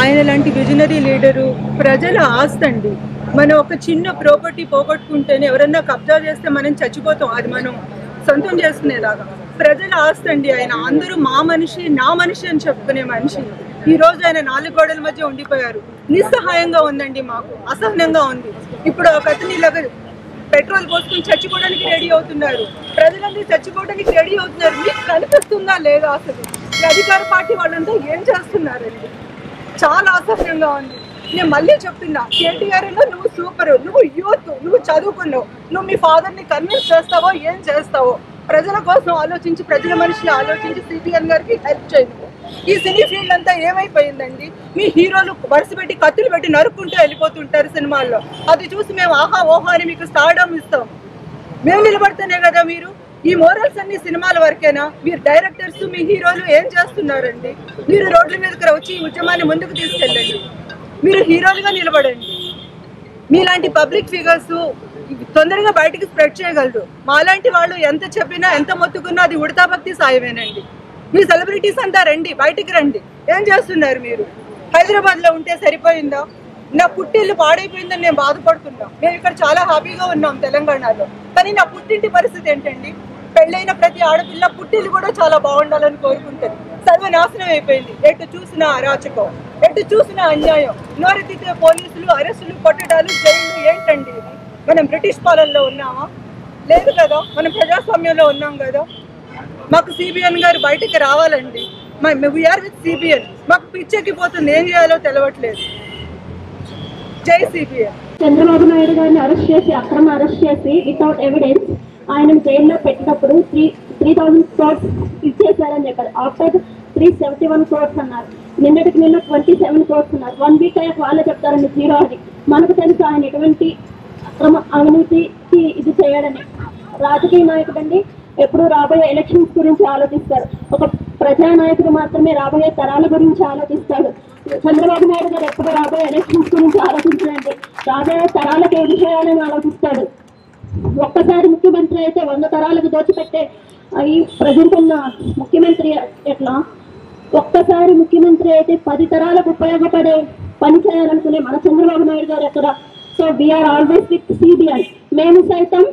ఆయన లాంటి visionary leader ప్రజల ఆస్తండి. మనం ఒక చిన్న ప్రాపర్టీ పోగొట్టుకుంటేనే ఎవరన్నా కబ్జా చేస్తే మనం చచ్చిపోతాం. అది మనం సొంతం చేసుకునేలాగా. ప్రజల ఆస్తి అండి ఆయన. అందరూ మా మనిషి నా మనిషి అని చెప్పుకునే మనిషి. ఈ రోజు ఆయన నాలుగు గోడల మధ్య ఉండిపోయారు. నిస్సహాయంగా ఉందండి మాకు. అసహనంగా ఉంది. ఇప్పుడు ఒక అతని ఇలాగ పెట్రోల్ పోసుకుని చచ్చిపోవడానికి రెడీ అవుతున్నారు. ప్రజలందరూ చచ్చిపోవడానికి రెడీ అవుతున్నారు. మీకు కనిపిస్తుందా లేదా అసలు? ఈ అధికార పార్టీ వాళ్ళంతా ఏం చేస్తున్నారండి? చాలా అసహ్యంగా ఉంది. నేను మళ్ళీ చెప్తున్నా కేటీఆర్ నువ్వు సూపర్ నువ్వు యూత్ నువ్వు చదువుకున్నావు. నువ్వు మీ ఫాదర్ని కన్విన్స్ చేస్తావో ఏం చేస్తావో? ప్రజల కోసం ఆలోచించి ప్రజల మనుషులు ఆలోచించి సిపిఎన్ గారికి హెల్ప్ చేయండి ఈ సినీ ఫీల్డ్ అంతా ఏమైపోయిందండి? మీ హీరోలు వరుస పెట్టి కత్తులు పెట్టి నరుక్కుంటూ వెళ్ళిపోతుంటారు సినిమాల్లో. అది చూసి మేము ఆహా ఓహా అని మీకు స్టార్డమ్ ఇస్తాం. మేము నిలబడితేనే కదా మీరు? ఈ మోరల్స్ అన్ని సినిమాల వరకేనా? మీరు డైరెక్టర్స్ మీ హీరోలు ఏం చేస్తున్నారండి? మీరు రోడ్ల మీదకి వచ్చి ఈ ఉద్యమాన్ని ముందుకు తీసుకెళ్ళండి. మీరు హీరోలుగా నిలబడండి. మీలాంటి పబ్లిక్ ఫిగర్స్ తొందరగా బయటికి స్ప్రెడ్ చేయగలరు. మాలాంటి వాళ్ళు ఎంత చెప్పినా ఎంత మొత్తుకున్నా అది ఉడతాభక్తి సాయమేనండి. మీ సెలబ్రిటీస్ అంతా రండి బయటికి రండి. ఏం చేస్తున్నారు మీరు? హైదరాబాద్లో ఉంటే సరిపోయిందా? నా పుట్టిల్లు పాడైపోయిందని నేను బాధపడుతున్నా. మేము ఇక్కడ చాలా హ్యాపీగా ఉన్నాం తెలంగాణలో. కానీ నా పుట్టింటి పరిస్థితి ఏంటండి? పెళ్ళైన ప్రతి ఆడపిల్ల పుట్టిల్లు కూడా చాలా బాగుండాలని కోరుకుంటుంది. సర్వనాశనం అయిపోయింది. ఎటు చూసినా అరాచకం ఎటు చూసినా అన్యాయం. నోరెత్తితే పోలీసులు అరెస్టులు కొట్టడాలు జైలు ఏంటండి ఇది మనం బ్రిటిష్ పాలనలో ఉన్నామా? లేదు కదా? మనం ప్రజాస్వామ్యంలో ఉన్నాం కదా? మాకు సిబిఎన్ గారు బయటికి రావాలండి. We are with CBN. మాకు పిచ్చెక్కిపోతుంది. ఏం చేయాలో తెలవట్లేదు. జై సిబిఎన్. చంద్రబాబు నాయుడు గారిని అరెస్ట్ చేసి అక్రమ అరెస్ట్ చేసి వితౌట్ ఎవిడెన్స్ ఆయన జైల్లో పెట్టినప్పుడు త్రీ త్రీ థౌజండ్ క్రోడ్స్ ఇచ్చేసారని చెప్పారు. After three seventy one crores అన్నారు. నిన్నటికి నిన్న ట్వంటీ సెవెన్ క్రోడ్స్ అన్నారు. వన్ వీక్ అయ్యాక వాళ్ళే చెప్తారండి జీరో అని మనకు తెలుసు ఆయన ఎటువంటి అక్రమ అవినీతికి ఇది చేయడని. రాజకీయ నాయకుడండి ఎప్పుడు రాబోయే ఎలక్షన్స్ గురించి ఆలోచిస్తారు. ఒక ప్రజానాయకుడు మాత్రమే రాబోయే తరాల గురించి ఆలోచిస్తాడు. చంద్రబాబు నాయుడు గారు ఎప్పుడు రాబోయే ఎలక్షన్స్ గురించి ఆలోచించడండి. రాబోయే తరాలకు ఏం చేయాలని ఆలోచిస్తాడు. ఒక్కసారి ముఖ్యమంత్రి అయితే వంద తరాలకు దోచిపెట్టే ఈ ప్రజెంట్ ఉన్న ముఖ్యమంత్రి ఎట్లా? ఒక్కసారి ముఖ్యమంత్రి అయితే పది తరాలకు ఉపయోగపడే పని చేయాలనుకునే మన చంద్రబాబు నాయుడు గారు ఎక్కడ? So we are always with CBI మేము సైతం